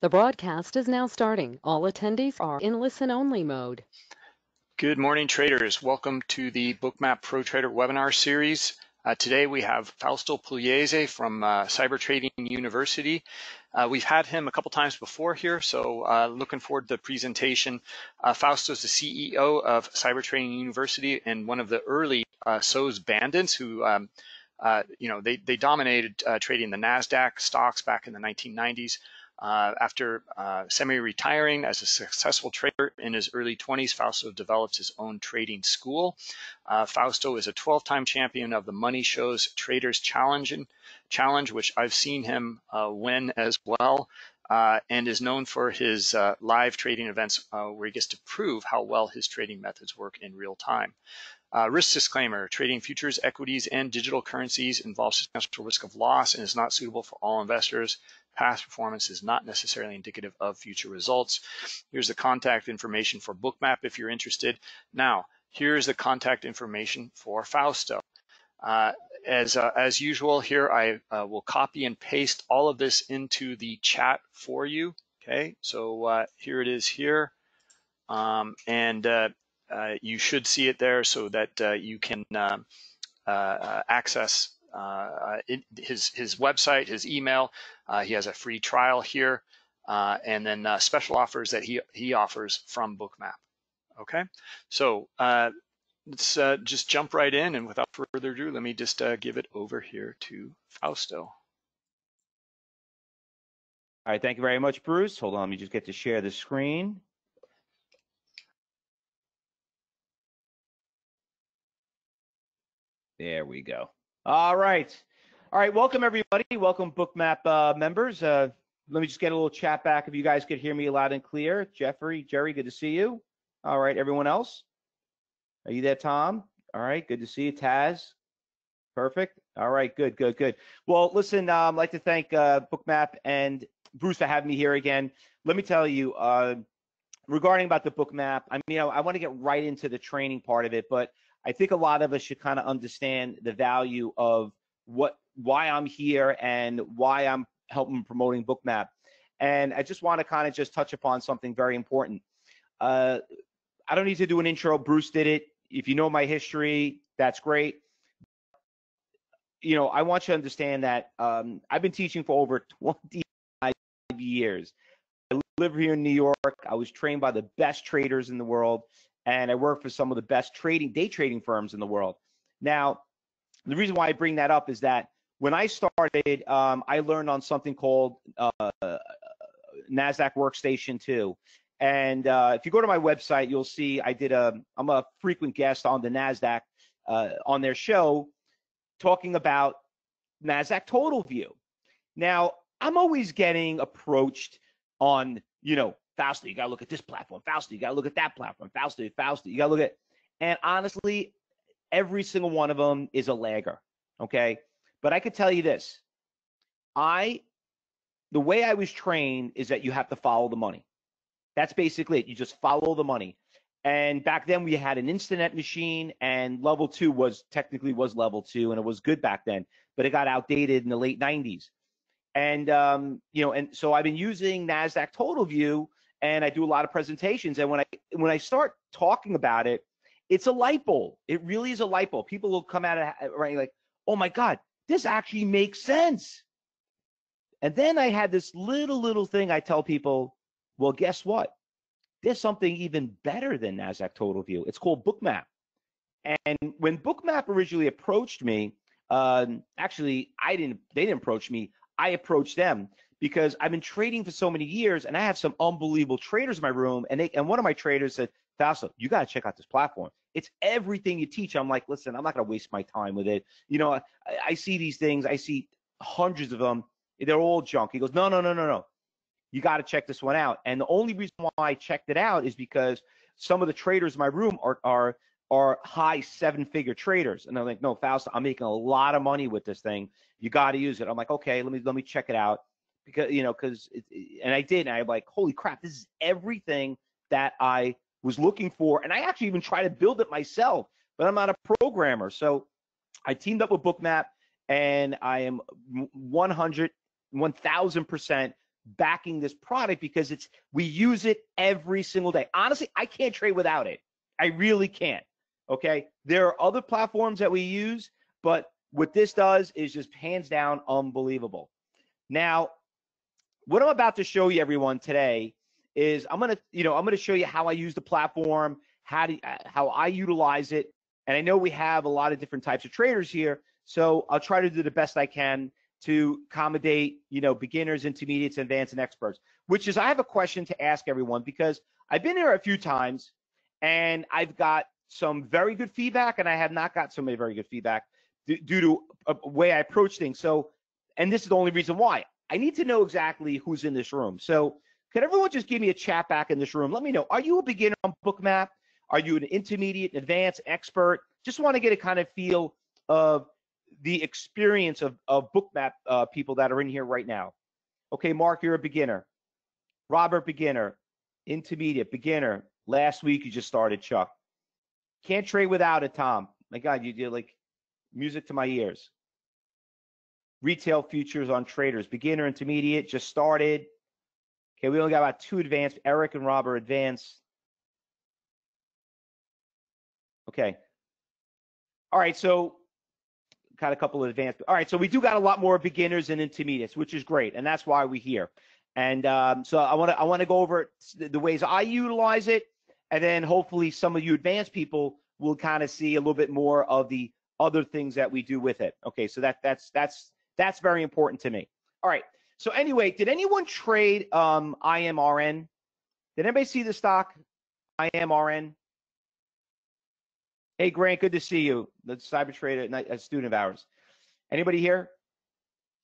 The broadcast is now starting. All attendees are in listen-only mode. Good morning, traders. Welcome to the Bookmap Pro Trader webinar series. Uh, today we have Fausto Pugliese from uh, Cyber Trading University. Uh, we've had him a couple times before here, so uh, looking forward to the presentation. Uh, Fausto is the CEO of Cyber Trading University and one of the early uh, SOES bandits who um, you know, they, they dominated trading the NASDAQ stocks back in the 1990s. Uh, after uh, semi-retiring as a successful trader in his early 20s, Fausto developed his own trading school. Uh, Fausto is a 12-time champion of the Money Show's Traders Challenge, challenge which I've seen him uh, win as well, uh, and is known for his uh, live trading events where he gets to prove how well his trading methods work in real time. Uh, risk disclaimer, trading futures, equities, and digital currencies involves substantial risk of loss and is not suitable for all investors. Past performance is not necessarily indicative of future results. Here's the contact information for Bookmap if you're interested. Now, here's the contact information for Fausto. Uh, as, uh, as usual here, I uh, will copy and paste all of this into the chat for you. Okay, so uh, here it is here. Um, and uh, uh, you should see it there so that you can access uh, it, his his website, his email. Uh, he has a free trial here, uh, and then uh, special offers that he he offers from Bookmap. Okay, so uh, let's uh, just jump right in, and without further ado, let me just give it over here to Fausto. All right, thank you very much, Bruce. Hold on, let me just get to share the screen. There we go. All right. All right. Welcome, everybody. Welcome, Bookmap uh, members. Uh, let me just get a little chat back if you guys could hear me loud and clear. Jeffrey, Jerry, good to see you. All right. Everyone else? Are you there, Tom? All right. Good to see you. Taz? Perfect. All right. Good, good, good. Well, listen, um, I'd like to thank uh, Bookmap and Bruce for having me here again. Let me tell you, uh, regarding about the Bookmap, I mean, you know, I want to get right into the training part of it, but I think a lot of us should kind of understand the value of what why I'm here and why I'm helping promoting Bookmap. And I just want to kind of just touch upon something very important. Uh, I don't need to do an intro. Bruce did it. If you know my history, that's great. You know, I want you to understand that um, I've been teaching for over 25 years. I live here in New York. I was trained by the best traders in the world and I work for some of the best trading day trading firms in the world. Now, the reason why I bring that up is that when I started, um, I learned on something called uh, Nasdaq Workstation 2. And uh, if you go to my website, you'll see I did a. I'm a frequent guest on the Nasdaq uh, on their show, talking about Nasdaq Total View. Now, I'm always getting approached on, you know, Fausto, you got to look at this platform. Fausto, you got to look at that platform. Fausto, Fausto, you got to look at. And honestly, every single one of them is a lagger. Okay. But I could tell you this I, the way I was trained is that you have to follow the money. That's basically it. You just follow the money. And back then we had an Instinet machine and level two was technically was level two and it was good back then, but it got outdated in the late 90s. And um, you know, and so I've been using NASDAQ Total View and I do a lot of presentations. And when I when I start talking about it, it's a light bulb. It really is a light bulb. People will come at it right like, oh my God, this actually makes sense. And then I had this little little thing I tell people, well, guess what? There's something even better than NASDAQ Total View. It's called Bookmap. And when Bookmap originally approached me, um, actually, I didn't. They didn't approach me. I approached them because I've been trading for so many years and I have some unbelievable traders in my room. And they, and one of my traders said, Fausto, you got to check out this platform. It's everything you teach. I'm like, listen, I'm not going to waste my time with it. You know, I, I see these things, I see hundreds of them. They're all junk. He goes, no, no, no, no, no. You got to check this one out. And the only reason why I checked it out is because some of the traders in my room are, are, are high seven figure traders. And I'm like, no, Fausto, I'm making a lot of money with this thing. You got to use it. I'm like, okay, let me, let me check it out because you know because and I did and I'm like holy crap this is everything that I was looking for and I actually even tried to build it myself but I'm not a programmer so I teamed up with Bookmap and I am 100 1000% backing this product because it's we use it every single day. Honestly, I can't trade without it. I really can't. Okay. There are other platforms that we use, but what this does is just hands down unbelievable. Now, what I'm about to show you everyone today is I'm to, you know, I'm to show you how I use the platform, how to, uh, how I utilize it. And I know we have a lot of different types of traders here, so I'll try to do the best I can to accommodate, you know, beginners, intermediates, advanced, and experts. Which is, I have a question to ask everyone because I've been here a few times and I've got some very good feedback, and I have not got so many very good feedback due to a way I approach things. So, and this is the only reason why I need to know exactly who's in this room. So, could everyone just give me a chat back in this room? Let me know. Are you a beginner on Bookmap? Are you an intermediate, advanced, expert? Just want to get a kind of feel of the experience of, of Bookmap uh, people that are in here right now. Okay, Mark, you're a beginner. Robert, beginner. Intermediate, beginner. Last week you just started, Chuck. Can't trade without it, Tom. My God, you did like music to my ears. Retail futures on traders, beginner, intermediate, just started. Okay, we only got about two advanced. Eric and Rob are advanced. Okay. All right, so got a couple of advanced. All right, so we do got a lot more beginners and intermediates, which is great, and that's why we're here. And um, so I want to I want to go over the ways I utilize it, and then hopefully some of you advanced people will kind of see a little bit more of the other things that we do with it. Okay, so that that's that's that's very important to me. All right. So anyway, did anyone trade um, IMRN? Did anybody see the stock IMRN? Hey Grant, good to see you. The cyber trader, a student of ours. Anybody here?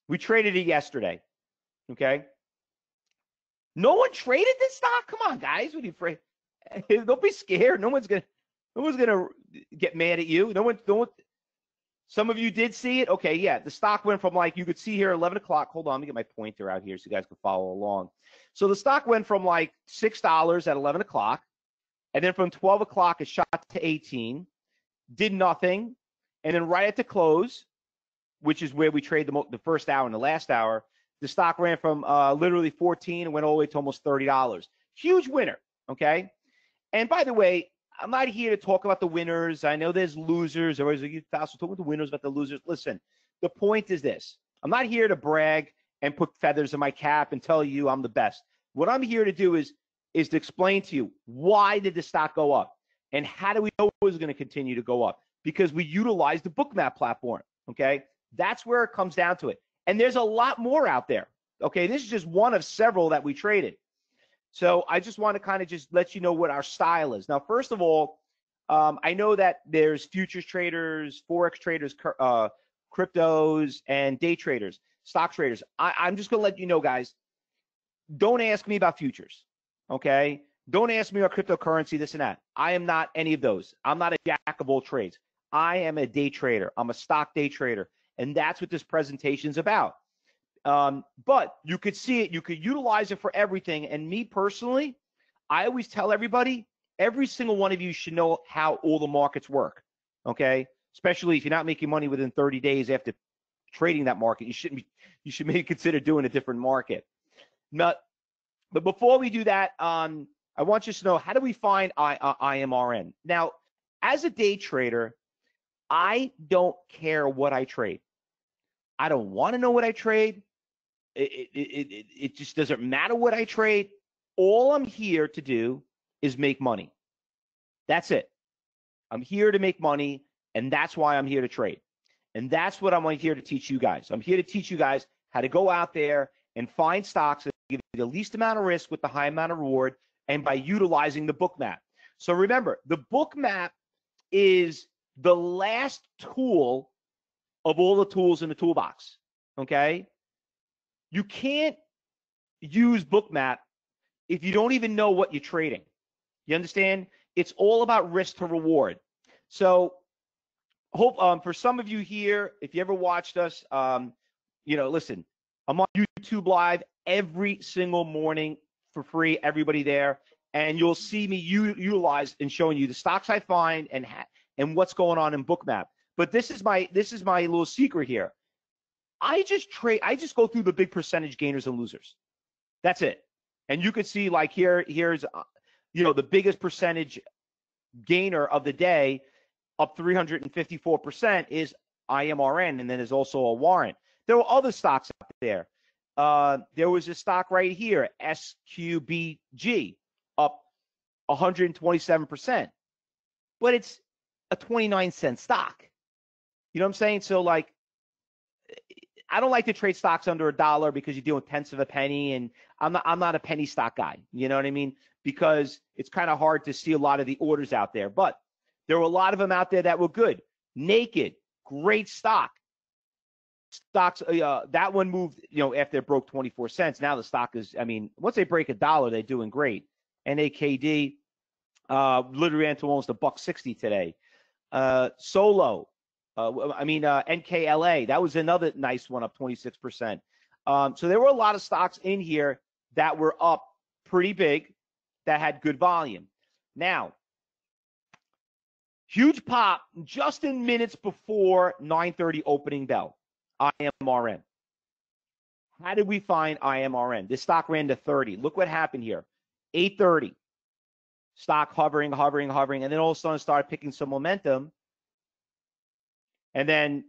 We traded it yesterday. Okay. No one traded this stock. Come on, guys. What are you afraid? Don't be scared. No one's gonna. No one's gonna get mad at you. No one. One. Some of you did see it. Okay, yeah. The stock went from like you could see here 11 o'clock. Hold on, let me get my pointer out here so you guys can follow along. So the stock went from like six dollars at 11 o'clock, and then from 12 o'clock it shot to 18, did nothing, and then right at the close, which is where we trade the, the first hour and the last hour, the stock ran from uh, literally 14 and went all the way to almost $30. Huge winner. Okay. And by the way, I'm not here to talk about the winners. I know there's losers. Or is it talk about the winners, about the losers. Listen, the point is this: I'm not here to brag and put feathers in my cap and tell you I'm the best. What I'm here to do is is to explain to you why did the stock go up and how do we know it was going to continue to go up? Because we utilize the Bookmap platform. Okay, that's where it comes down to it. And there's a lot more out there. Okay, this is just one of several that we traded. So I just want to kind of just let you know what our style is. Now, first of all, um, I know that there's futures traders, forex traders, uh, cryptos, and day traders, stock traders. I, I'm just gonna let you know, guys. Don't ask me about futures, okay? Don't ask me about cryptocurrency, this and that. I am not any of those. I'm not a jack of all trades. I am a day trader. I'm a stock day trader, and that's what this presentation is about. Um, but you could see it, you could utilize it for everything. And me personally, I always tell everybody, every single one of you should know how all the markets work. Okay. Especially if you're not making money within 30 days after trading that market, you shouldn't be, you should maybe consider doing a different market. Not, but before we do that, um, I want you to know how do we find I, uh, IMRN? Now, as a day trader, I don't care what I trade. I don't want to know what I trade. It, it, it, it just doesn't matter what I trade. All I'm here to do is make money. That's it. I'm here to make money, and that's why I'm here to trade. And that's what I'm here to teach you guys. I'm here to teach you guys how to go out there and find stocks that give you the least amount of risk with the high amount of reward, and by utilizing the Bookmap. So remember, the Bookmap is the last tool of all the tools in the toolbox. Okay? You can't use Bookmap if you don't even know what you're trading. You understand? It's all about risk to reward. So, hope um, for some of you here, if you ever watched us, um, you know, listen, I'm on YouTube Live every single morning for free. Everybody there, and you'll see me u- utilize and showing you the stocks I find and ha- and what's going on in Bookmap. But this is my this is my little secret here. I just trade, I just go through the big percentage gainers and losers. That's it. And you could see like here, here's, uh, you know, the biggest percentage gainer of the day, up 354% is IMRN, and then there's also a warrant. There were other stocks out there. Uh, there was a stock right here, SQBG, up 127%, but it's a 29 cent stock. You know what I'm saying? So like, I don't like to trade stocks under a dollar because you're doing tenths of a penny, and I'm not I'm not a penny stock guy. You know what I mean? Because it's kind of hard to see a lot of the orders out there, but there were a lot of them out there that were good. Naked, great stock. Stocks, uh, that one moved, you know, after it broke 24 cents. Now the stock is, I mean, once they break a dollar, they're doing great. NAKD, uh, literally ran to almost a buck 60 today. Uh, Solo, uh, I mean, uh, NKLA, that was another nice one, up 26%. Um, so there were a lot of stocks in here that were up pretty big, that had good volume. Now, huge pop just in minutes before 9:30 opening bell. IMRN. How did we find IMRN? This stock ran to 30. Look what happened here. 8:30. Stock hovering, hovering, hovering, and then all of a sudden started picking some momentum. And then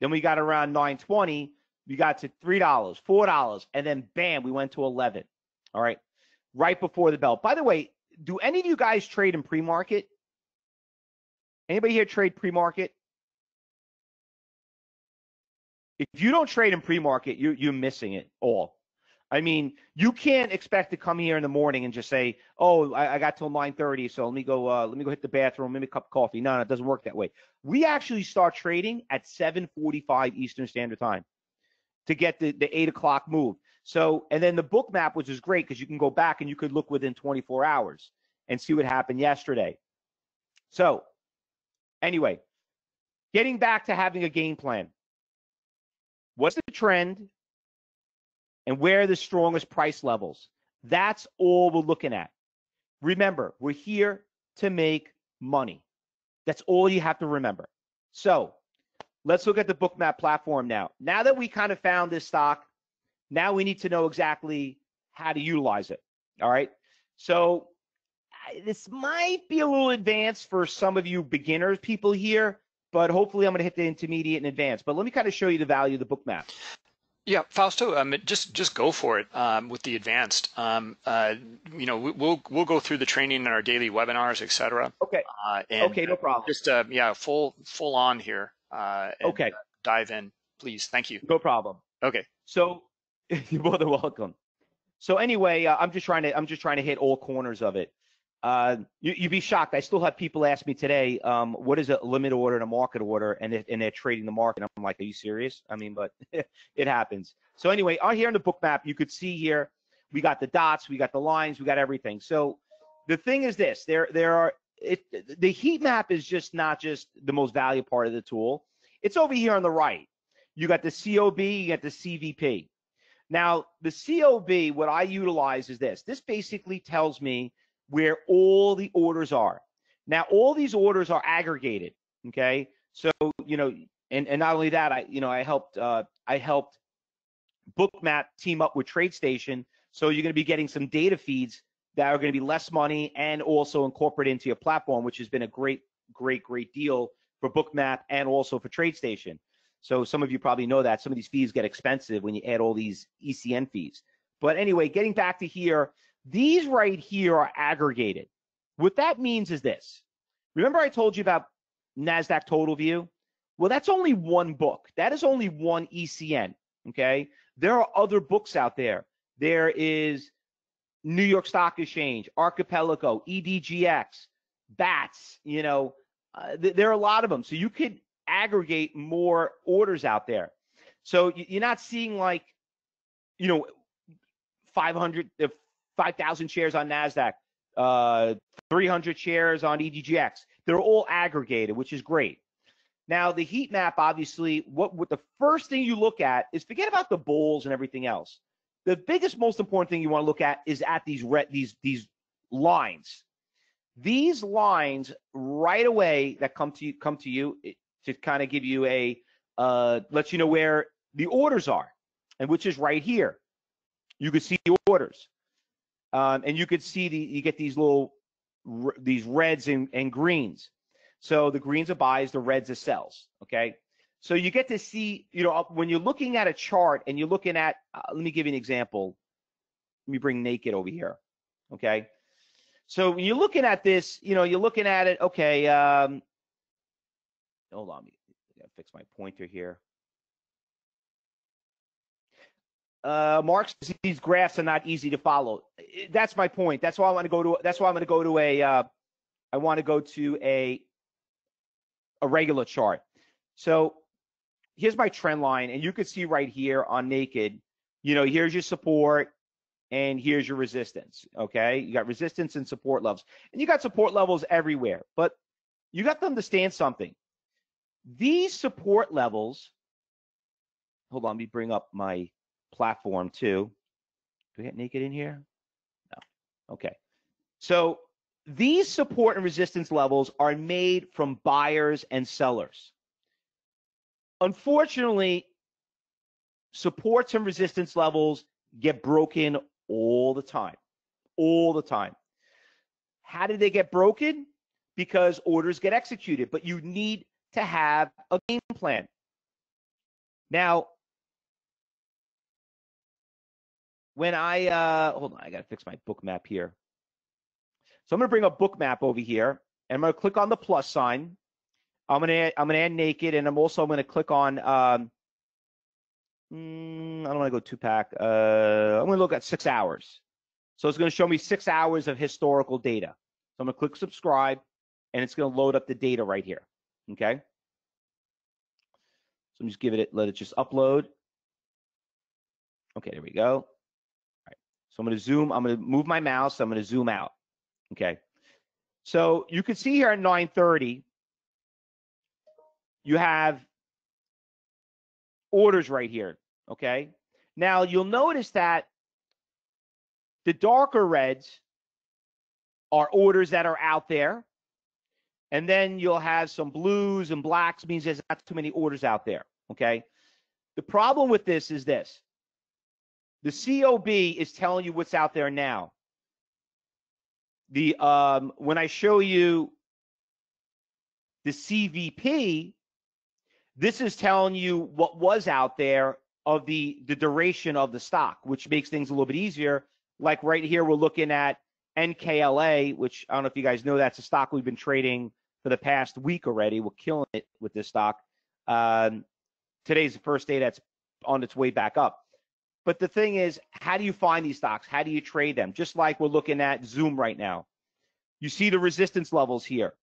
then we got around 920, we got to $3, $4, and then bam, we went to 11. All right. Right before the bell. By the way, do any of you guys trade in pre-market? Anybody here trade pre-market? If you don't trade in pre-market, you you're missing it all. I mean, you can't expect to come here in the morning and just say, "Oh, I, I got till 9:30, so let me go. Uh, let me go hit the bathroom, maybe a cup of coffee." No, no, it doesn't work that way. We actually start trading at 7:45 Eastern Standard Time to get the the eight o'clock move. So, and then the Bookmap, which is great because you can go back and you could look within 24 hours and see what happened yesterday. So, anyway, getting back to having a game plan. What's the trend? And where are the strongest price levels. That's all we're looking at. Remember, we're here to make money. That's all you have to remember. So let's look at the bookmap platform now. Now that we kind of found this stock, now we need to know exactly how to utilize it. All right. So this might be a little advanced for some of you beginners people here, but hopefully I'm going to hit the intermediate and advanced. But let me kind of show you the value of the bookmap. Yeah, Fausto, um, just just go for it um, with the advanced. Um, uh, you know, we, will we'll go through the training in our daily webinars, et cetera. Okay. Uh, okay, no problem. Just uh, yeah, full full on here. Uh, and, okay. Uh, dive in, please. Thank you. No problem. Okay. So you're more than welcome. So anyway, uh, I'm just trying to I'm just trying to hit all corners of it. Uh, you, would be shocked. I still have people ask me today, um, what is a limit order and a market order, and, and they're trading the market. I'm like, are you serious? I mean, but it happens. So anyway, on here in the Bookmap, you could see here, we got the dots, we got the lines, we got everything. So the thing is this, there there are it the heat map is just not just the most valuable part of the tool. It's over here on the right. You got the COB, you got the CVP. Now, the COB, what I utilize is this. This basically tells me where all the orders are. Now, all these orders are aggregated. Okay, so you know, and and not only that, I you know I helped uh, I helped Bookmap team up with TradeStation, so you're going to be getting some data feeds that are going to be less money and also incorporate into your platform, which has been a great, great, great deal for Bookmap and also for TradeStation. So some of you probably know that some of these fees get expensive when you add all these ECN fees. But anyway, getting back to here, these right here are aggregated. What that means is this. Remember I told you about NASDAQ Total View? Well, that's only one book. That is only one ECN, okay? There are other books out there. There is New York Stock Exchange, Archipelago, EDGX, BATS, you know, uh, th- there are a lot of them. So you could aggregate more orders out there. So you're not seeing like, you know, 500, 5,000 shares on NASDAQ, uh, 300 shares on EDGX. They're all aggregated, which is great. Now, the heat map, obviously, what, what the first thing you look at is forget about the bulls and everything else. The biggest, most important thing you want to look at is at these red, these these lines. These lines right away that come to you come to you to kind of give you a uh, let you know where the orders are, and which is right here. you can see the orders, um, and you could see the you get these little these reds and, and greens. So the greens are buys, the reds are sells. Okay. So you get to see, you know, when you're looking at a chart and you're looking at, uh, let me give you an example. Let me bring naked over here. Okay. So when you're looking at this, you know, you're looking at it. Okay. Um, hold on. I fix my pointer here. Uh, Mark says these graphs are not easy to follow. That's my point. That's why I want to go to. That's why I'm going to go to a. Uh, I want to go to a a regular chart. So here's my trend line, and you can see right here on naked. You know, here's your support, and here's your resistance. Okay, you got resistance and support levels, and you got support levels everywhere. But you got to understand something. These support levels. Hold on, let me bring up my platform too. Do we get naked in here? No. Okay. So these support and resistance levels are made from buyers and sellers. Unfortunately, supports and resistance levels get broken all the time. All the time. How did they get broken? Because orders get executed, but you need to have a game plan. Now, when I uh, hold on, I gotta fix my Bookmap here. So I'm gonna bring a Bookmap over here, and I'm gonna click on the plus sign. I'm gonna add, I'm gonna add naked, and I'm also gonna click on. Um, mm, I don't want to go two pack. Uh, I'm gonna look at six hours. So it's gonna show me six hours of historical data. So I'm gonna click subscribe, and it's gonna load up the data right here. Okay. So I'm just give it, let it just upload. Okay, there we go. So I'm going to zoom, I'm going to move my mouse, I'm going to zoom out. Okay. So you can see here at 930, you have orders right here. Okay. Now you'll notice that the darker reds are orders that are out there. And then you'll have some blues and blacks means there's not too many orders out there. Okay. The problem with this is this the COB is telling you what's out there now. The um, when I show you the CVP, this is telling you what was out there of the the duration of the stock, which makes things a little bit easier. Like right here, we're looking at NKLA, which I don't know if you guys know that's a stock we've been trading for the past week already. We're killing it with this stock. Um, today's the first day that's on its way back up. But the thing is, how do you find these stocks? How do you trade them? Just like we're looking at Zoom right now. You see the resistance levels here.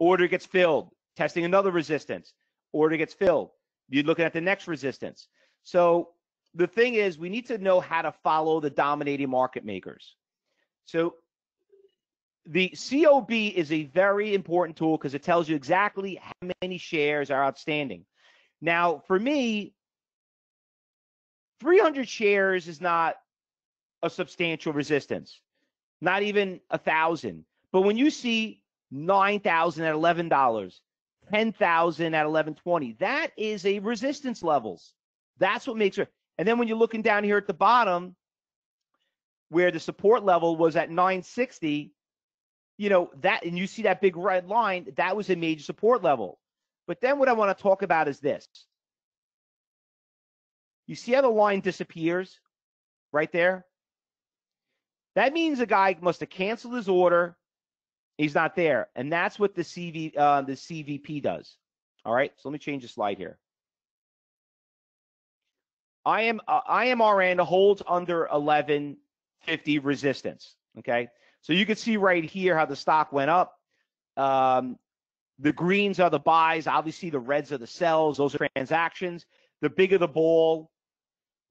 Order gets filled, testing another resistance. Order gets filled. You're looking at the next resistance. So the thing is, we need to know how to follow the dominating market makers. So the COB is a very important tool because it tells you exactly how many shares are outstanding. Now, for me, 300 shares is not a substantial resistance, not even a thousand. But when you see 9,000 at $11, 10,000 at 11.20, that is a resistance levels. That's what makes it. And then when you're looking down here at the bottom, where the support level was at 960, you know that, and you see that big red line, that was a major support level. But then what I want to talk about is this. You see how the line disappears right there? That means a guy must have canceled his order. He's not there, and that's what the CV uh, the CVP does. All right, so let me change the slide here. I am uh, IMRN holds under 1150 resistance. Okay, so you can see right here how the stock went up. Um, the greens are the buys. Obviously, the reds are the sells. Those are transactions. The bigger the ball,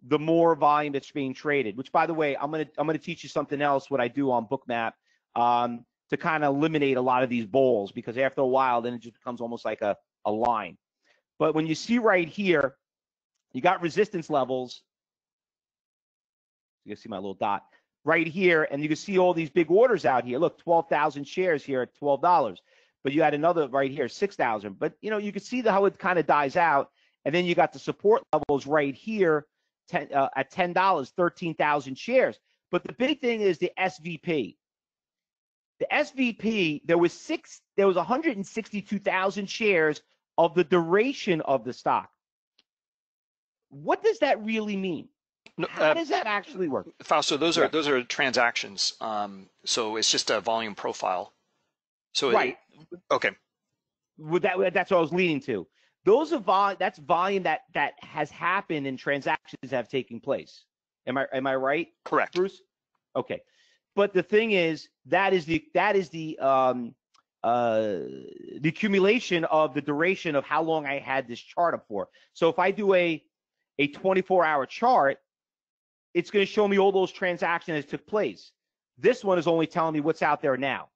the more volume that's being traded. Which, by the way, I'm gonna I'm gonna teach you something else. What I do on Bookmap um, to kind of eliminate a lot of these bowls because after a while, then it just becomes almost like a a line. But when you see right here, you got resistance levels. You can see my little dot right here, and you can see all these big orders out here. Look, 12,000 shares here at $12. But you had another right here, 6,000. But you know, you can see the, how it kind of dies out. And then you got the support levels right here ten, uh, at ten dollars, thirteen thousand shares. But the big thing is the SVP. The SVP, there was six, there was 162,000 shares of the duration of the stock. What does that really mean? No, How uh, does that actually work? Fausto, those are Yeah. those are transactions. Um, so it's just a volume profile. So it- Right. okay. Would that that's what I was leading to. Those are vol- that's volume that that has happened and transactions have taken place. Am I am I right? Correct. Bruce? Okay. But the thing is, that is the that is the um uh the accumulation of the duration of how long I had this chart up for. So if I do a a 24 hour chart, it's going to show me all those transactions that took place. This one is only telling me what's out there now.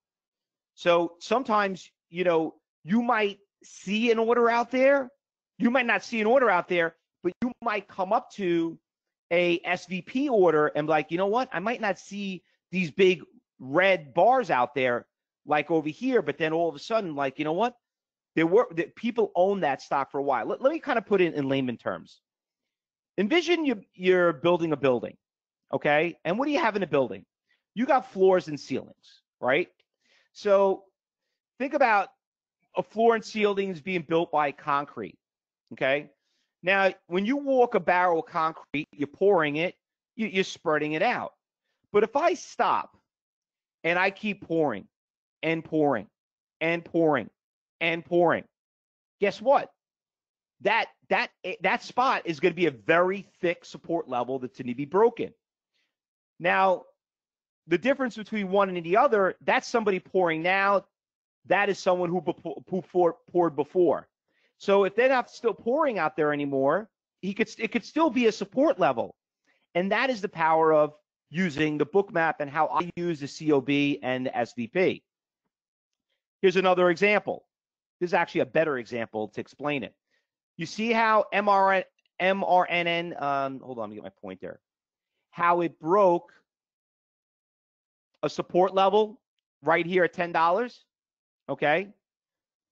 So sometimes, you know, you might see an order out there. You might not see an order out there, but you might come up to a SVP order and like, you know what? I might not see these big red bars out there like over here, but then all of a sudden, like, you know what? There were that people own that stock for a while. Let, let me kind of put it in layman terms. Envision you, you're building a building, okay? And what do you have in a building? You got floors and ceilings, right? So think about a floor and ceilings being built by concrete, okay? Now, when you walk a barrel of concrete, you're pouring it, you, you're spreading it out. But if I stop and I keep pouring and pouring and pouring and pouring, guess what? That that eh, that spot is going to be a very thick support level that's going to be broken. Now, the difference between one and the other, that's somebody pouring now. That is someone who, poured before. So if they're not still pouring out there anymore, he could it could still be a support level, and that is the power of using the Bookmap and how I use the COB and the SVP. Here's another example. This is actually a better example to explain it. You see how MRN, MRNN, um, hold on, let me get my point there. How it broke a support level right here at $10. Okay.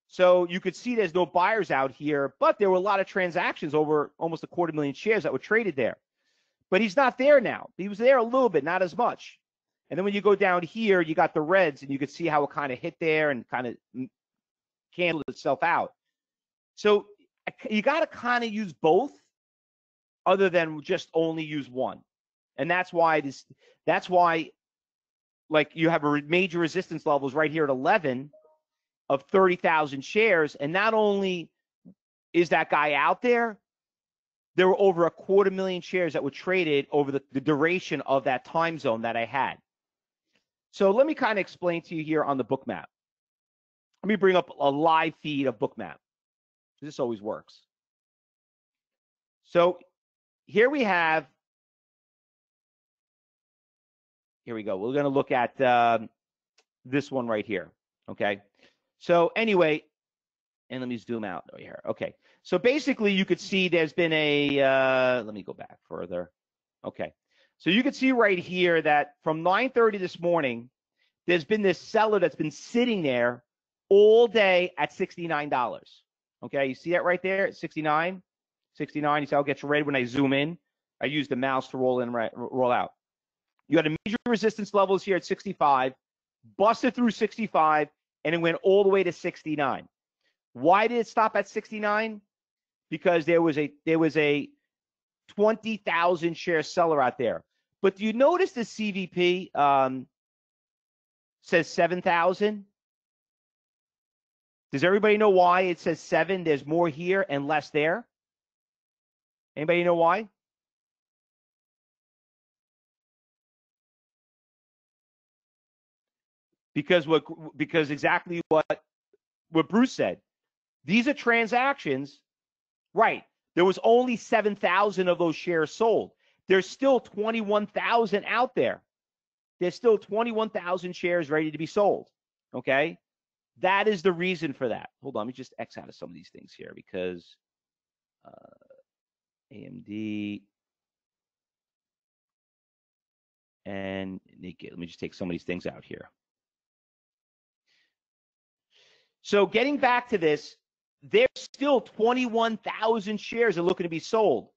So you could see there's no buyers out here, but there were a lot of transactions over almost a quarter million shares that were traded there. But he's not there now. He was there a little bit, not as much. And then when you go down here, you got the reds, and you could see how it kind of hit there and kind of candled itself out. So you got to kind of use both, other than just only use one. And that's why this. That's why, like you have a major resistance levels right here at 11 of 30,000 shares, and not only is that guy out there, there were over a quarter million shares that were traded over the, the duration of that time zone that I had. So let me kind of explain to you here on the Bookmap. Let me bring up a live feed of Bookmap. This always works. So here we have, here we go. We're going to look at um, this one right here. Okay. So anyway, and let me zoom out here. Okay. So basically, you could see there's been a. Uh, let me go back further. Okay. So you can see right here that from 9:30 this morning, there's been this seller that's been sitting there all day at $69. Okay. You see that right there at 69, 69. You see how it gets red when I zoom in. I use the mouse to roll in, right, roll out. You had a major resistance levels here at 65, busted through 65, and it went all the way to 69. Why did it stop at 69? Because there was a there was a 20,000 share seller out there. But do you notice the CVP um, says 7,000? Does everybody know why it says seven? There's more here and less there. Anybody know why? Because what because exactly what what Bruce said. These are transactions, right? There was only 7,000 of those shares sold. There's still 21,000 out there. There's still 21,000 shares ready to be sold. Okay? That is the reason for that. Hold on, let me just X out of some of these things here because uh, AMD and naked. Let me just take some of these things out here. So getting back to this, there's still 21,000 shares are looking to be sold.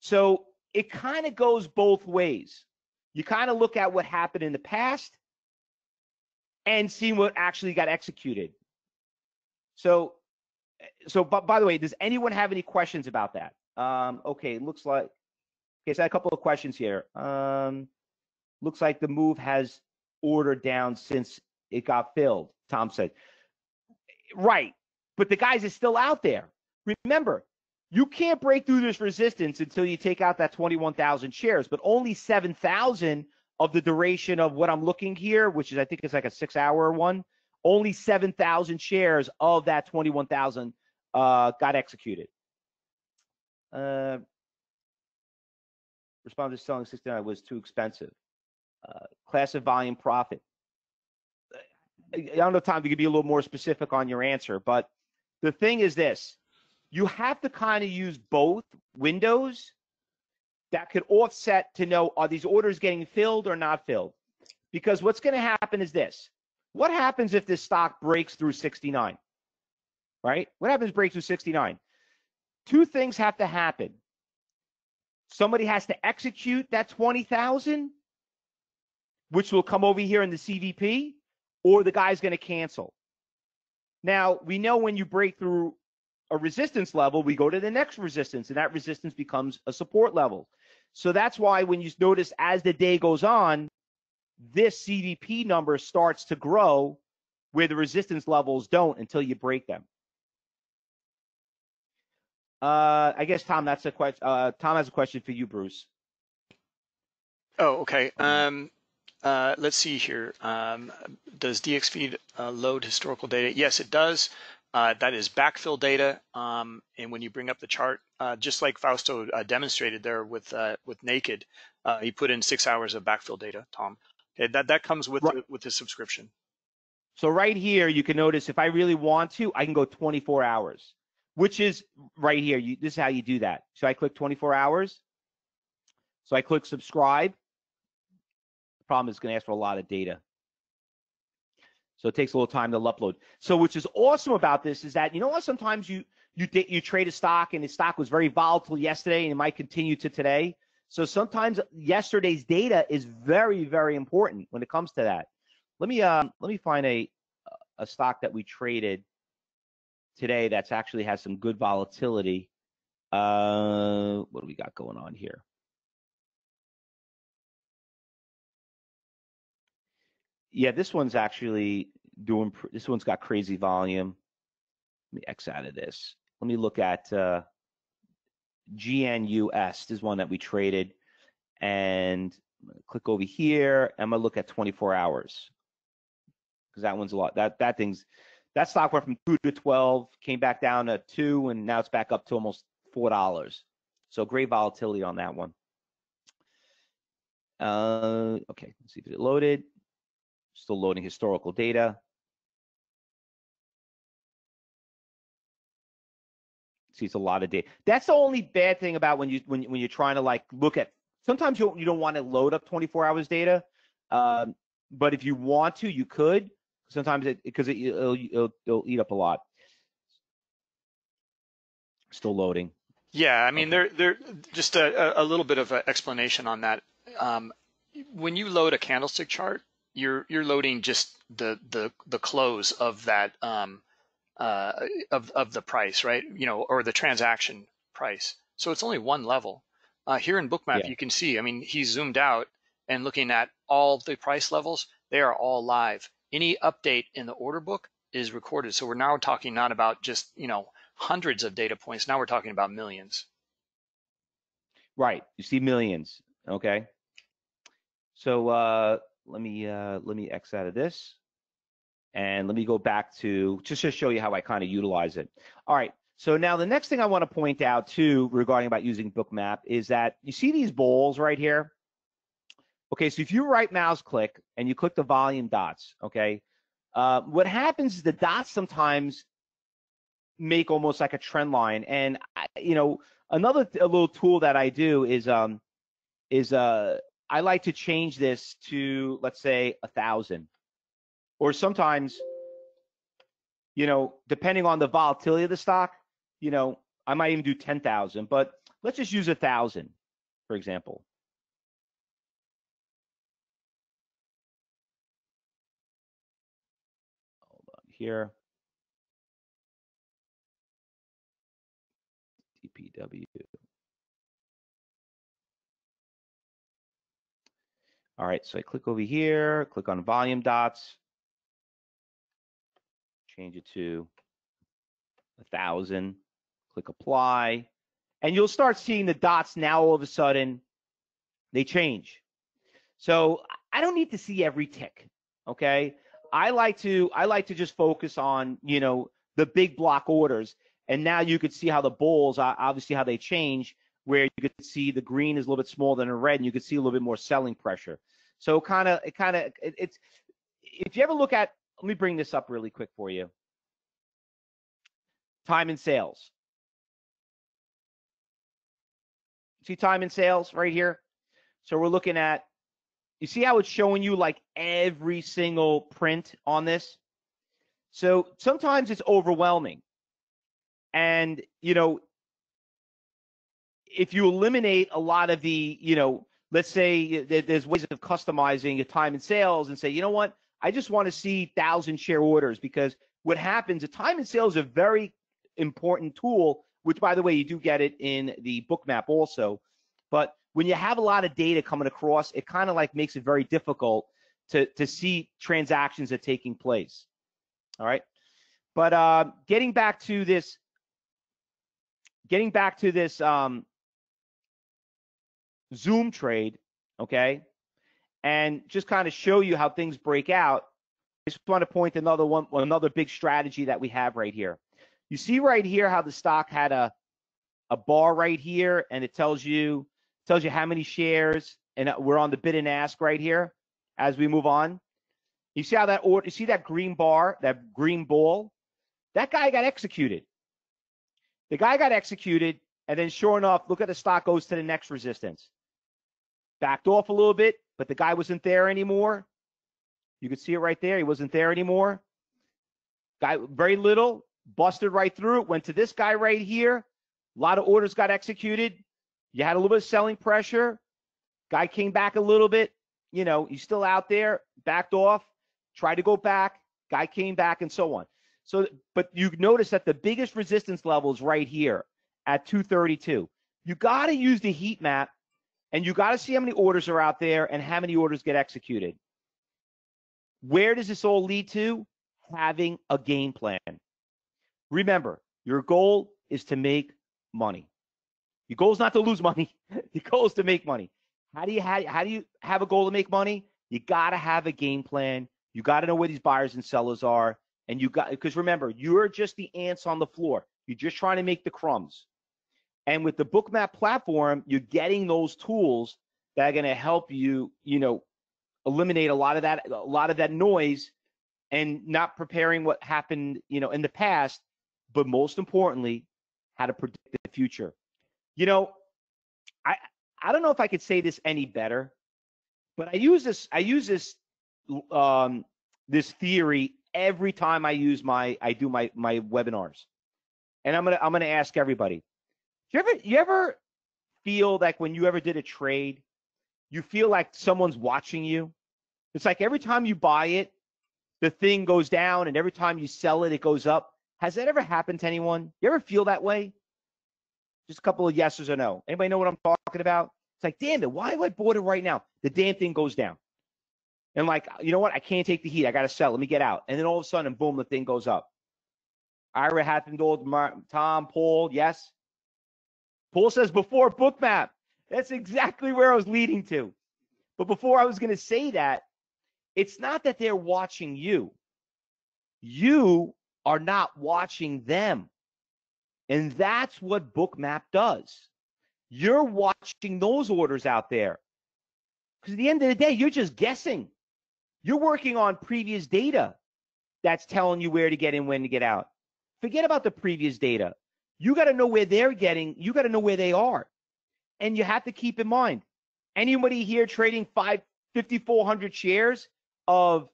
So it kind of goes both ways. You kind of look at what happened in the past and see what actually got executed. So, so but by the way, does anyone have any questions about that? Um, okay, looks like okay, so a couple of questions here. Um, looks like the move has ordered down since it got filled. Tom said, right, but the guys are still out there. Remember, you can't break through this resistance until you take out that 21,000 shares, but only 7,000 of the duration of what I'm looking here, which is I think it's like a six hour one, only 7,000 shares of that 21,000 uh, got executed. Uh, responded selling 69 was too expensive. Uh, class of volume profit. I don't have time to give you a little more specific on your answer, but the thing is this you have to kind of use both windows that could offset to know are these orders getting filled or not filled? Because what's going to happen is this. What happens if this stock breaks through 69? Right? What happens breaks through 69? Two things have to happen. Somebody has to execute that 20,000, which will come over here in the CVP, or the guy's going to cancel. Now, we know when you break through a resistance level, we go to the next resistance, and that resistance becomes a support level. So that's why when you notice as the day goes on, this CDP number starts to grow where the resistance levels don't until you break them. Uh, I guess Tom, that's a question. Uh, Tom has a question for you, Bruce. Oh, okay. Um, uh, let's see here. Um, does DXFeed uh, load historical data? Yes, it does. Uh, that is backfill data. Um, and when you bring up the chart, uh, just like Fausto uh, demonstrated there with uh, with Naked, uh, he put in six hours of backfill data, Tom. Okay, that, that comes with, right. the, with the subscription. So right here, you can notice if I really want to, I can go 24 hours, which is right here. You, this is how you do that. So I click 24 hours. So I click subscribe. The problem is going to ask for a lot of data. So it takes a little time to upload. So which is awesome about this is that you know what? Sometimes you you you trade a stock and the stock was very volatile yesterday and it might continue to today. So sometimes yesterday's data is very very important when it comes to that. Let me um let me find a a stock that we traded today that's actually has some good volatility. Uh, what do we got going on here? Yeah, this one's actually doing, this one's got crazy volume. Let me X out of this. Let me look at uh, GNUS. This is one that we traded. And click over here. I'm to look at 24 hours because that one's a lot. That, that thing's, that stock went from 2 to 12, came back down to 2, and now it's back up to almost $4. So great volatility on that one. Uh, okay, let's see if it loaded. Still loading historical data. See, it's a lot of data. That's the only bad thing about when you when when you're trying to like look at. Sometimes you you don't want to load up 24 hours data, um, but if you want to, you could. Sometimes it because it, it'll, it'll it'll eat up a lot. Still loading. Yeah, I mean, okay. there, there, just a, a little bit of an explanation on that. Um, when you load a candlestick chart, you're you're loading just the the the close of that um, uh, of of the price, right? You know, or the transaction price. So it's only one level. Uh, here in Bookmap, yeah. you can see. I mean, he's zoomed out and looking at all the price levels. They are all live. Any update in the order book is recorded. So we're now talking not about just you know hundreds of data points. Now we're talking about millions. Right. You see millions. Okay. So uh, let me uh, let me X out of this, and let me go back to just to show you how I kind of utilize it. All right. So now the next thing I want to point out too regarding about using Bookmap is that you see these bowls right here. Okay, so if you right mouse click and you click the volume dots, okay, uh, what happens is the dots sometimes make almost like a trend line. And you know, another a little tool that I do is um is uh I like to change this to, let's say, a thousand. Or sometimes, you know, depending on the volatility of the stock, you know, I might even do 10,000, but let's just use a thousand for example. Hold on here. TPW. All right, so I click over here, click on volume dots, change it to a thousand, click apply, and you'll start seeing the dots now all of a sudden they change. So I don't need to see every tick, okay? I like to I like to just focus on, you know, the big block orders. And now you could see how the bulls, obviously how they change, where you could see the green is a little bit smaller than the red, and you could see a little bit more selling pressure. So kind of, it kind of, it, it's, if you ever look at, let me bring this up really quick for you. Time and sales. See time and sales right here? So we're looking at, you see how it's showing you like every single print on this? So sometimes it's overwhelming. And, you know, if you eliminate a lot of the, you know, let's say there's ways of customizing a time and sales and say, you know what, I just want to see thousand share orders because what happens, a time and sales is a very important tool, which by the way, you do get it in the Bookmap also. But when you have a lot of data coming across, it kind of like makes it very difficult to, to see transactions that are taking place. All right. But uh, getting back to this, getting back to this um, Zoom trade, okay, and just kind of show you how things break out. I just want to point another one, another big strategy that we have right here. You see right here how the stock had a a bar right here, and it tells you tells you how many shares, and uh, we're on the bid and ask right here as we move on. You see how that order, you see that green bar, that green ball? That guy got executed. The guy got executed, and then sure enough, look at the stock goes to the next resistance backed off a little bit, but the guy wasn't there anymore. You could see it right there. He wasn't there anymore. Guy, very little, busted right through it, went to this guy right here. A lot of orders got executed. You had a little bit of selling pressure. Guy came back a little bit. You know, he's still out there, backed off, tried to go back. Guy came back and so on. So, but you notice that the biggest resistance level is right here at 232. You got to use the heat map and you got to see how many orders are out there and how many orders get executed. Where does this all lead to? Having a game plan. Remember, your goal is to make money. Your goal is not to lose money. Your goal is to make money. How do you how, how do you have a goal to make money? You got to have a game plan. You got to know where these buyers and sellers are, and you got because remember, you're just the ants on the floor. You're just trying to make the crumbs. And with the Bookmap platform, you're getting those tools that are going to help you, you know, eliminate a lot of that, a lot of that noise, and not preparing what happened, you know, in the past, but most importantly, how to predict the future. You know, I I don't know if I could say this any better, but I use this I use this um, this theory every time I use my I do my my webinars, and I'm gonna I'm gonna ask everybody you ever you ever feel like when you ever did a trade, you feel like someone's watching you? It's like every time you buy it, the thing goes down, and every time you sell it, it goes up. Has that ever happened to anyone? You ever feel that way? Just a couple of yeses or no. Anybody know what I'm talking about? It's like, damn it, why have I bought it right now? The damn thing goes down. And like, you know what? I can't take the heat. I got to sell. Let me get out. And then all of a sudden, boom, the thing goes up. Ira to Tom, Paul, yes. Paul says before bookmap. That's exactly where I was leading to. But before I was going to say that, it's not that they're watching you. You are not watching them. And that's what bookmap does. You're watching those orders out there. Because at the end of the day, you're just guessing. You're working on previous data that's telling you where to get in, when to get out. Forget about the previous data. You got to know where they're getting, you got to know where they are. And you have to keep in mind anybody here trading five, 5,400 shares of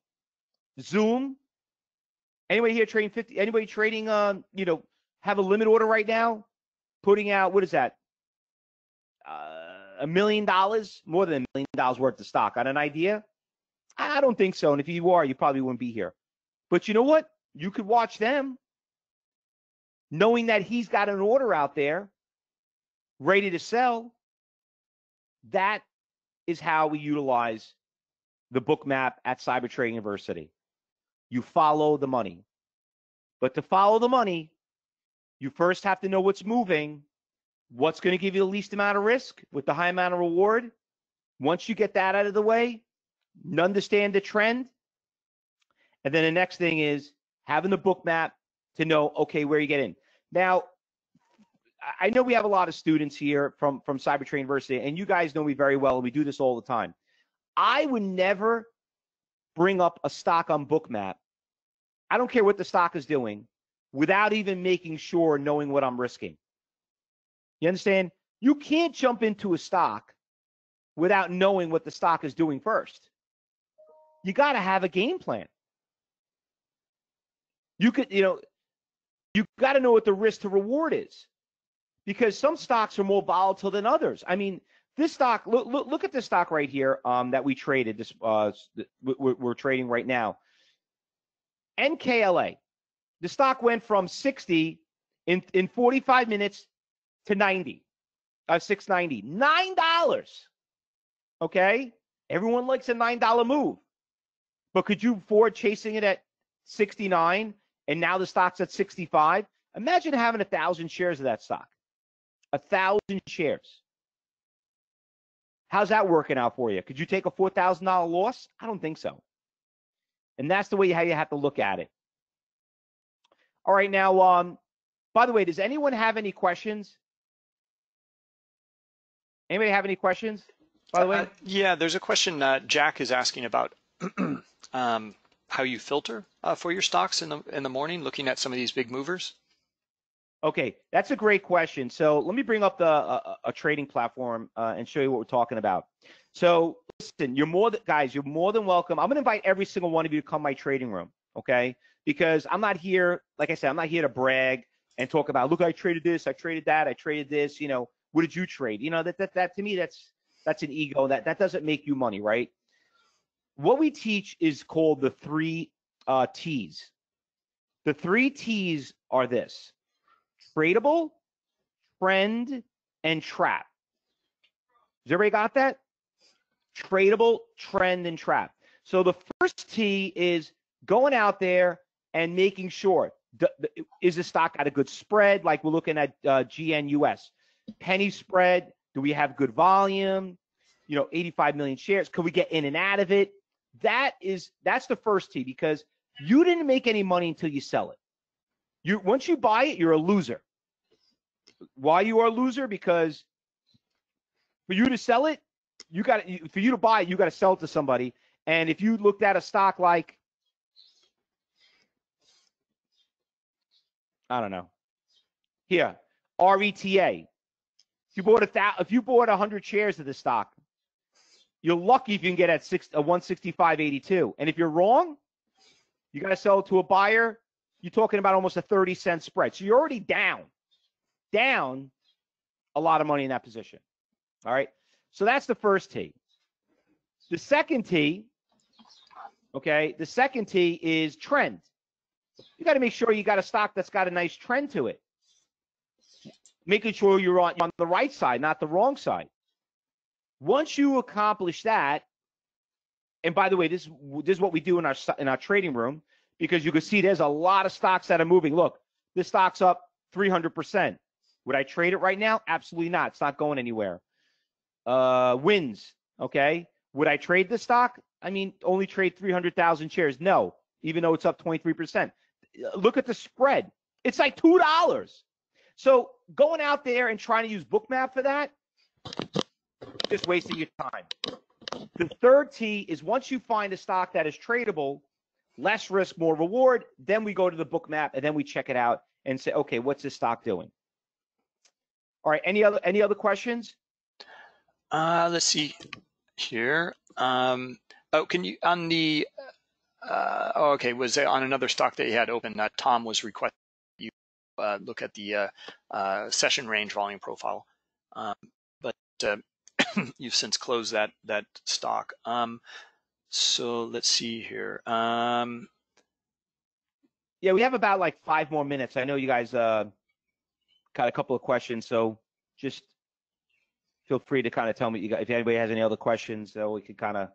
Zoom? Anybody here trading 50? Anybody trading, um, you know, have a limit order right now? Putting out, what is that? Uh, a million dollars, more than a million dollars worth of stock on an idea? I don't think so. And if you are, you probably wouldn't be here. But you know what? You could watch them knowing that he's got an order out there ready to sell. That is how we utilize the Bookmap at Cyber Cybertrade University. You follow the money. But to follow the money, you first have to know what's moving, what's going to give you the least amount of risk with the high amount of reward. Once you get that out of the way, understand the trend. And then the next thing is having the Bookmap to know, okay, where you get in. Now, I know we have a lot of students here from, from Cybertrade University, and you guys know me very well, and we do this all the time. I would never bring up a stock on Bookmap. I don't care what the stock is doing without even making sure knowing what I'm risking. You understand? You can't jump into a stock without knowing what the stock is doing first. You got to have a game plan. You could, you know, you got to know what the risk to reward is because some stocks are more volatile than others. I mean, this stock, look, look, look at this stock right here um, that we traded. This uh, we're, we're trading right now. NKLA, the stock went from 60 in in 45 minutes to 90, uh, 690, nine dollars. Okay, everyone likes a nine dollar move, but could you afford chasing it at 69 and now the stock's at 65? Imagine having a thousand shares of that stock, a thousand shares. How's that working out for you? Could you take a four thousand dollar loss? I don't think so. And that's the way how you have to look at it. All right, now, um, by the way, does anyone have any questions? Anybody have any questions? By the way, Uh, yeah, there's a question uh, Jack is asking about um, how you filter uh, for your stocks in the in the morning, looking at some of these big movers. Okay, that's a great question. So let me bring up the uh, a trading platform uh, and show you what we're talking about. So listen, you're more than guys, you're more than welcome. I'm gonna invite every single one of you to come my trading room, okay? Because I'm not here, like I said, I'm not here to brag and talk about look, I traded this, I traded that, I traded this. You know, what did you trade? You know, that that that to me, that's that's an ego. That that doesn't make you money, right? What we teach is called the three uh, T's. The three T's are this tradable, trend, and trap. Has everybody got that? Tradable, trend, and trap. So the first T is going out there and making sure is the stock at a good spread, like we're looking at uh, GNUS. Penny spread, do we have good volume? You know, 85 million shares. Could we get in and out of it? That is that's the first T because you didn't make any money until you sell it. You once you buy it, you're a loser. Why you are a loser? Because for you to sell it, you got for you to buy it, you got to sell it to somebody. And if you looked at a stock like I don't know, here RETA, if you bought a if you bought hundred shares of the stock, you're lucky if you can get at six a 165.82. And if you're wrong, you got to sell it to a buyer. You're talking about almost a 30 cent spread. So you're already down, down a lot of money in that position. All right. So that's the first T. The second T, okay, the second T is trend. You got to make sure you got a stock that's got a nice trend to it. Making sure you're on, on the right side, not the wrong side. Once you accomplish that, and by the way, this this is what we do in our in our trading room because you can see there's a lot of stocks that are moving. Look, this stock's up 300%. Would I trade it right now? Absolutely not. It's not going anywhere. Uh, wins. Okay. Would I trade this stock? I mean, only trade 300,000 shares. No, even though it's up 23%. Look at the spread. It's like two dollars. So going out there and trying to use Bookmap for that, just wasting your time. The third T is once you find a stock that is tradable, less risk, more reward, then we go to the Bookmap and then we check it out and say, okay, what's this stock doing? All right, any other any other questions? Uh, let's see here. Um, oh, can you on the uh, oh, okay, was it on another stock that you had open. Uh, Tom was requesting you uh, look at the uh, uh, session range volume profile, um, but uh, you've since closed that that stock. Um, so let's see here. Um, Yeah, we have about like five more minutes. I know you guys uh, got a couple of questions, so just feel free to kind of tell me you got, if anybody has any other questions, so we could kind of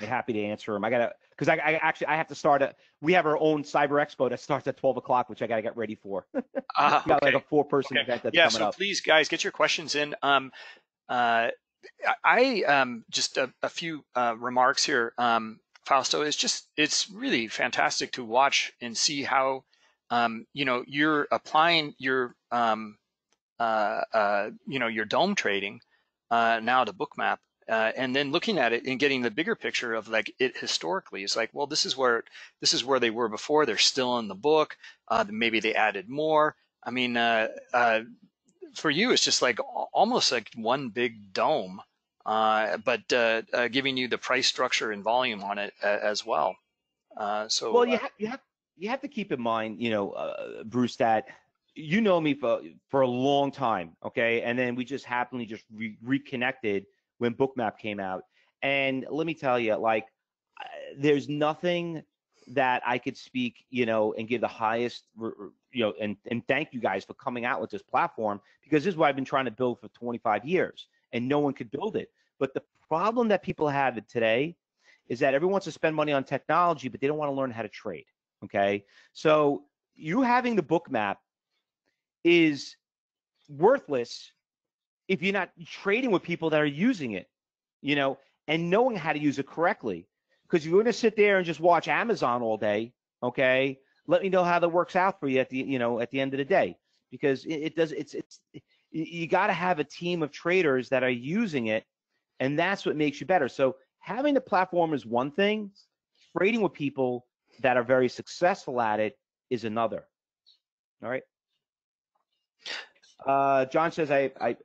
be happy to answer them. I gotta because I, I actually I have to start. A, we have our own cyber expo that starts at twelve o'clock, which I gotta get ready for. we got okay. like a four person Okay. event that's yeah, coming so up. please, guys, get your questions in. Um, uh, I um, just a, a few uh, remarks here. Um, Fausto, it's just it's really fantastic to watch and see how um, you know you're applying your um, uh, uh, you know your DOM trading uh, now to Bookmap. Uh, and then looking at it and getting the bigger picture of like it historically it's like well this is where this is where they were before they're still in the book uh, maybe they added more i mean uh, uh, for you it's just like almost like one big DOM uh, but uh, uh, giving you the price structure and volume on it uh, as well. Uh, so Well, you uh, have you have you have to keep in mind, you know, uh, Bruce, that you know me for for a long time, okay, and then we just happily just re- reconnected when Bookmap came out, and let me tell you, like, there's nothing that I could speak, you know, and give the highest, you know, and and thank you guys for coming out with this platform because this is what I've been trying to build for 25 years, and no one could build it. But the problem that people have today is that everyone wants to spend money on technology, but they don't want to learn how to trade. Okay. So you having the Bookmap is worthless if you're not trading with people that are using it, you know, and knowing how to use it correctly. Because you're going to sit there and just watch Amazon all day, okay? Let me know how that works out for you at the, you know, at the end of the day, because it, it does. It's it's you got to have a team of traders that are using it, and that's what makes you better. So having the platform is one thing, trading with people that are very successful at it is another. All right. Uh, John says I I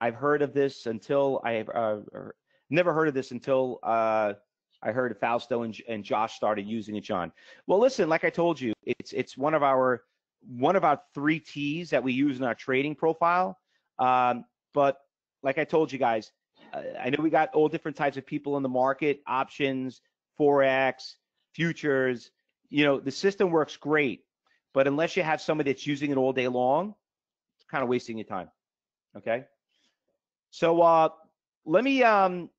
I've heard of this until I have uh, er, never heard of this until uh, I heard Fausto and, and Josh started using it. John. Well, listen, like I told you, it's it's one of our one of our three T's that we use in our trading profile. Um, but like I told you guys, uh, I know we got all different types of people in the market, options, forex, futures. You know, the system works great, but unless you have somebody that's using it all day long, it's kind of wasting your time. Okay. So uh, let me um,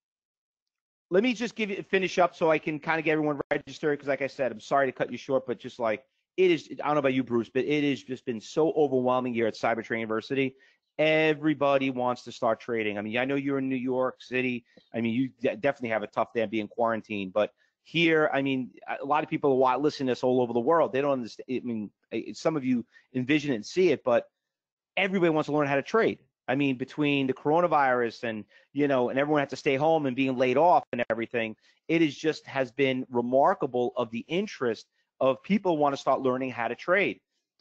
let me just give you finish up so I can kind of get everyone registered because, like I said, I'm sorry to cut you short, but just like it is, I don't know about you, Bruce, but it has just been so overwhelming here at Cyber Trading University. Everybody wants to start trading. I mean, I know you're in New York City. I mean, you definitely have a tough day being quarantined, but here, I mean, a lot of people are listening to this all over the world. They don't understand. I mean, some of you envision it and see it, but everybody wants to learn how to trade. I mean, between the coronavirus and you know, and everyone had to stay home and being laid off and everything, it is just has been remarkable of the interest of people want to start learning how to trade.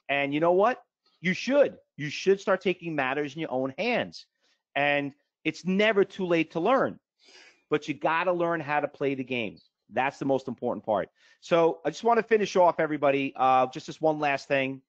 And you know what? You should. You should start taking matters in your own hands. And it's never too late to learn, but you got to learn how to play the game. That's the most important part. So I just want to finish off, everybody. Uh, just this one last thing.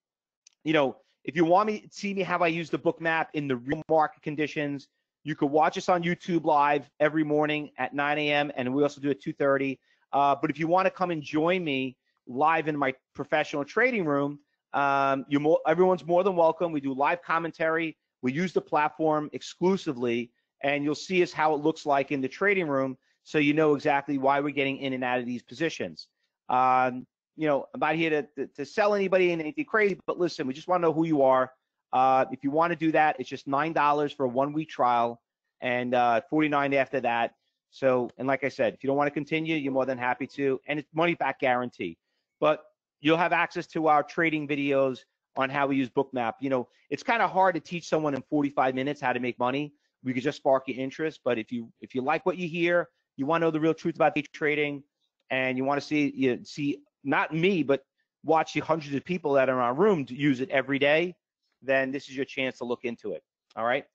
You know, if you want me to see me how I use the Bookmap in the real market conditions, you could watch us on YouTube live every morning at 9 a.m. and we also do it 2:30. Uh, but if you want to come and join me live in my professional trading room, um, more, everyone's more than welcome. We do live commentary. We use the platform exclusively, and you'll see us how it looks like in the trading room, so you know exactly why we're getting in and out of these positions. Um, you know, I'm not here to, to, to sell anybody in anything crazy, but listen, we just want to know who you are. Uh, if you want to do that, it's just nine dollars for a one week trial and uh, 49 after that. So, and like I said, if you don't want to continue, you're more than happy to, and it's money back guarantee. But you'll have access to our trading videos on how we use Bookmap. You know, it's kind of hard to teach someone in 45 minutes how to make money. We could just spark your interest, but if you if you like what you hear, you want to know the real truth about day trading, and you want to see you see not me, but watch the hundreds of people that are in our room to use it every day, then this is your chance to look into it. All right.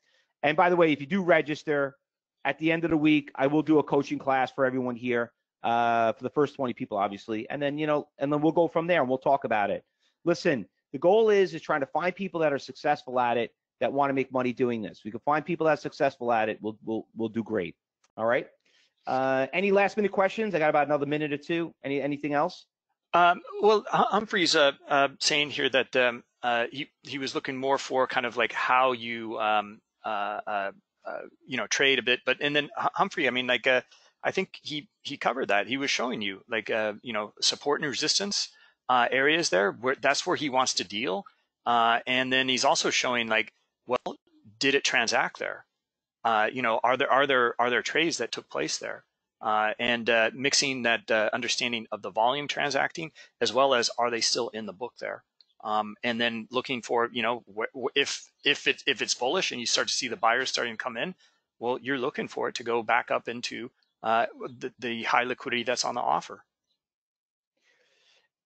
And by the way, if you do register at the end of the week, I will do a coaching class for everyone here uh, for the first 20 people, obviously, and then you know, and then we'll go from there and we'll talk about it. Listen, the goal is is trying to find people that are successful at it that want to make money doing this. We can find people that are successful at it. We'll we'll we'll do great. All right. Uh, any last minute questions? I got about another minute or two. Any anything else? Um, well, Humphrey's uh, uh, saying here that um, uh, he he was looking more for kind of like how you um, uh, uh, uh, you know trade a bit, but and then Humphrey, I mean, like I think he he covered that. He was showing you like you know support and resistance areas there. Where that's where he wants to deal, and then he's also showing like, well, did it transact there? you know, are there are there are there trades that took place there? Uh, and uh, mixing that uh, understanding of the volume transacting as well as are they still in the book there. Um, and then looking for you know if if it if it's bullish and you start to see the buyers starting to come in well you're looking for it to go back up into uh, the, the high liquidity that's on the offer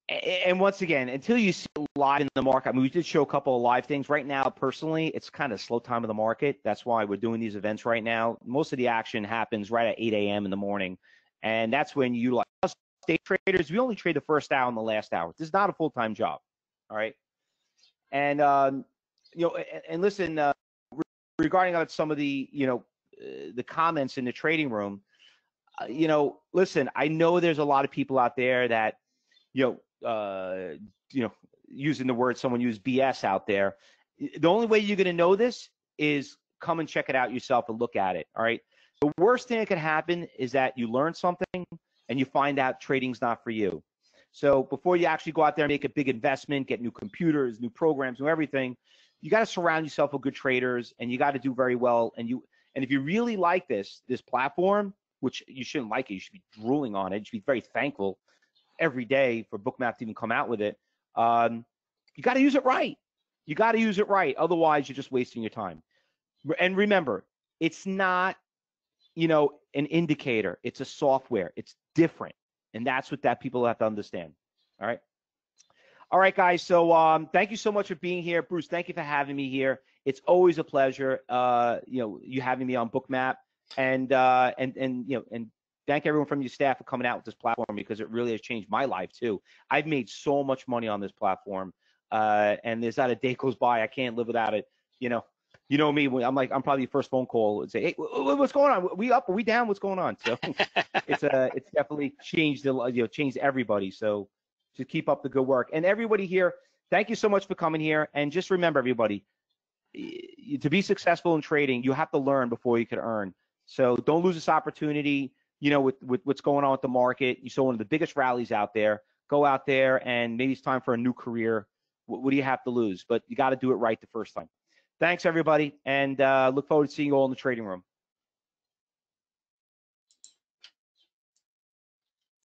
and once again, until you see live in the market, I mean, we did show a couple of live things. Right now, personally, it's kind of slow time of the market. That's why we're doing these events right now. Most of the action happens right at 8 a.m. in the morning, and that's when you like us day traders. We only trade the first hour and the last hour. This is not a full time job, all right. And um, you know, and, and listen, uh, regarding some of the you know uh, the comments in the trading room, uh, you know, listen, I know there's a lot of people out there that you know uh, you know, using the word someone used BS out there. The only way you're going to know this is come and check it out yourself and look at it. All right. The worst thing that could happen is that you learn something and you find out trading's not for you. So before you actually go out there and make a big investment, get new computers, new programs, new everything, you got to surround yourself with good traders and you got to do very well. And you and if you really like this this platform, which you shouldn't like it, you should be drooling on it. You should be very thankful every day for Bookmap to even come out with it. Um, you got to use it right. You got to use it right. Otherwise, you're just wasting your time. And remember, it's not, you know, an indicator. It's a software. It's different, and that's what that people have to understand. All right. All right, guys. So um, thank you so much for being here, Bruce. Thank you for having me here. It's always a pleasure. Uh, you know, you having me on Bookmap, and uh, and and you know, and thank everyone from your staff for coming out with this platform because it really has changed my life too. I've made so much money on this platform, uh, and there's not a day goes by I can't live without it. You know, you know me. I'm like I'm probably the first phone call and say, hey, what's going on? We up? Are we down? What's going on? So it's a uh, it's definitely changed the you know changed everybody. So just keep up the good work and everybody here. Thank you so much for coming here. And just remember, everybody, to be successful in trading, you have to learn before you can earn. So don't lose this opportunity you know, with, with what's going on with the market. You saw one of the biggest rallies out there. Go out there and maybe it's time for a new career. What, what do you have to lose? But you got to do it right the first time. Thanks, everybody, and uh, look forward to seeing you all in the trading room.